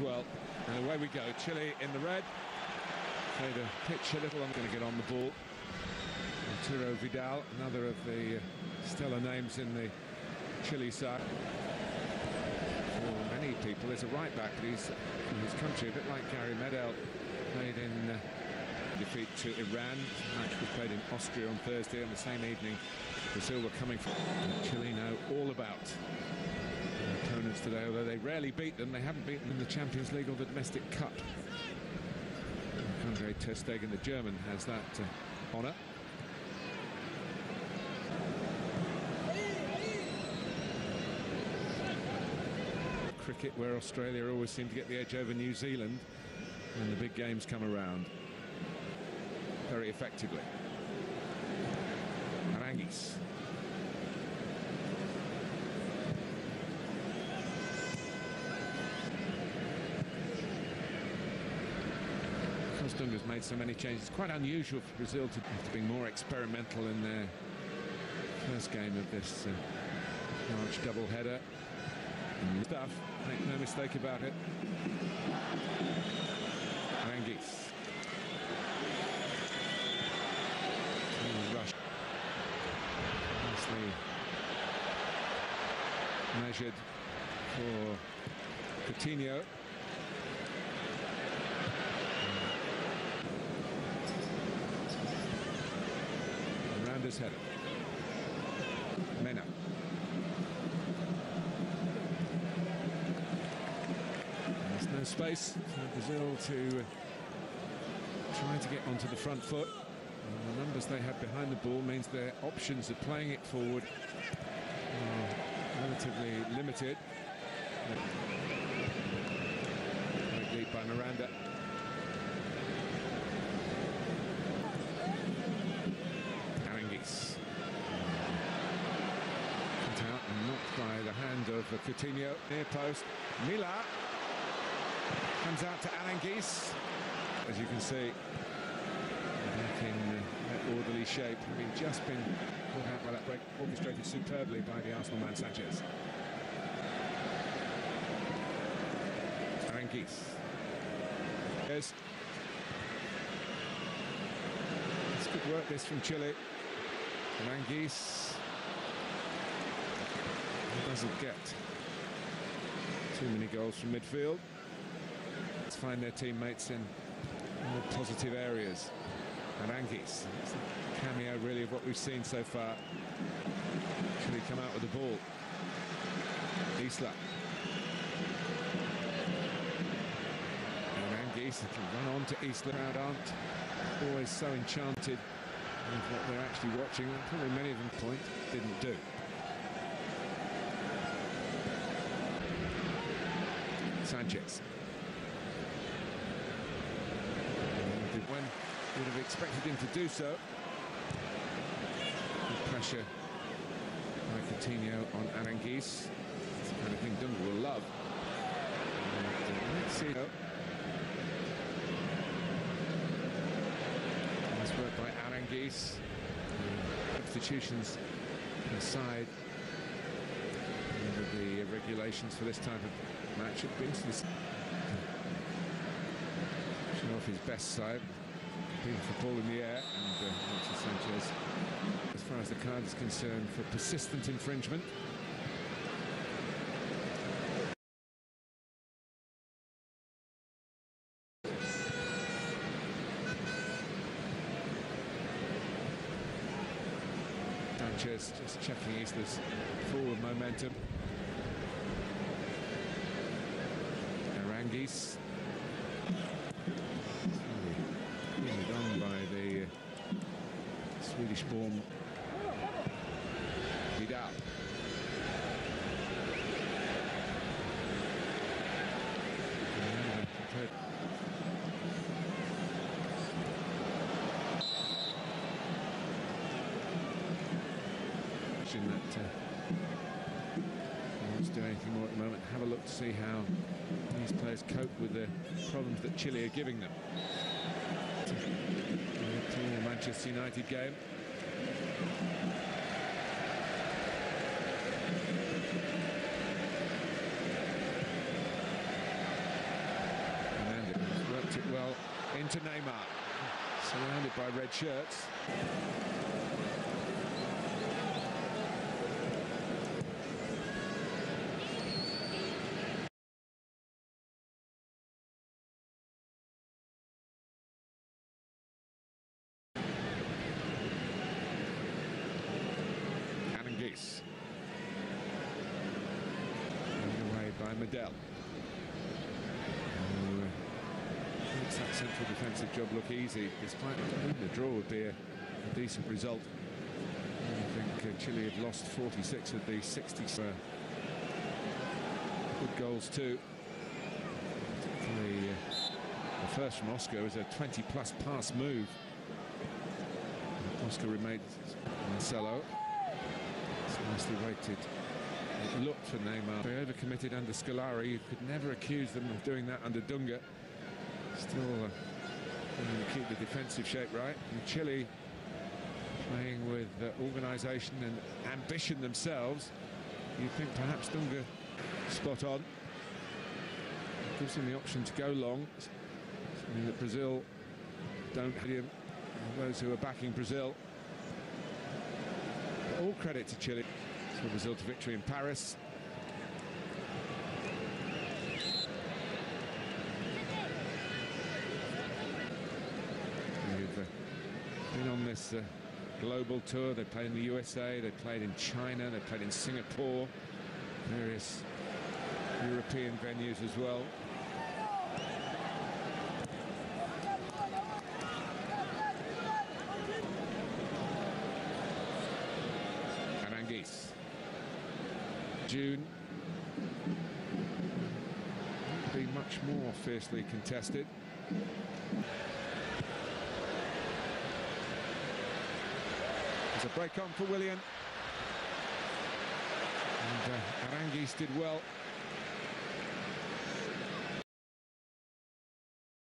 Well, and away we go. Chile in the red. Play the pitch a little. I'm going to get on the ball. Arturo Vidal, another of the uh, stellar names in the Chile side. For many people, is a right back, but he's in his country, a bit like Gary Medel, played in uh, defeat to Iran. Match was played in Austria on Thursday, and the same evening, Brazil were coming from Chile know all about today, although they rarely beat them. They haven't beaten them in the Champions League or the domestic cup. Andre Ter the German, has that uh, honour. Cricket, where Australia always seem to get the edge over New Zealand when the big games come around very effectively. Has made so many changes. It's quite unusual for Brazil to, to be more experimental in their first game of this uh, large double header. Stuff, make no mistake about it. Aránguiz. Rush. Nicely measured for Coutinho. Mena. There's no space for Brazil to try to get onto the front foot. And the numbers they have behind the ball means their options of playing it forward are relatively limited. Great lead by Miranda. of Coutinho, near post. Mila comes out to Aránguiz. As you can see, back in orderly shape, having just been put out by that break, orchestrated superbly by the Arsenal man Sanchez. Aránguiz. Yes. It's good work this from Chile. Aránguiz doesn't get too many goals from midfield. Let's find their teammates in more positive areas. Aránguiz, it's a cameo really of what we've seen so far. Can he come out with the ball. Isla. Aránguiz can run on to Isla. Crowd aren't always so enchanted with what they're actually watching. Probably many of them point didn't do. Sanchez. When would have expected him to do so. Good pressure by Coutinho on Aránguiz. It's the kind of thing Dunga will love. let's uh, see. Uh, nice work by Aránguiz. Substitutions aside under the regulations for this type of match. It brings this show off his best side, for ball in the air, and uh, Sanchez, as far as the card is concerned, for persistent infringement. Sanchez just checking Isla's forward momentum. Aránguiz. Being done by the Swedish-born Vidal. that uh, do anything more at the moment. Have a look to see how these players cope with the problems that Chile are giving them. Manchester United game. Fernandez worked it well into Neymar, surrounded by red shirts. Away by Medel. Who uh, makes that central defensive job look easy, despite the draw would be a, a decent result. I think uh, Chile have lost 46 of the 60 uh, good goals too. Particularly uh, the first from Oscar was a 20 plus pass move. Oscar remained Marcelo. It's nicely weighted. It looked for Neymar. They overcommitted under Scolari. You could never accuse them of doing that under Dunga. Still uh, keep the defensive shape right. And Chile playing with uh, organisation and ambition themselves. You think perhaps Dunga spot on. Gives them the option to go long. Something that Brazil don't him. Those who are backing Brazil. All credit to Chile. So Brazil to victory in Paris. They've uh, been on this uh, global tour. They played in the USA, they played in China, they played in Singapore, various European venues as well. June be much more fiercely contested. There's a break on for Willian. And uh, Aránguiz did well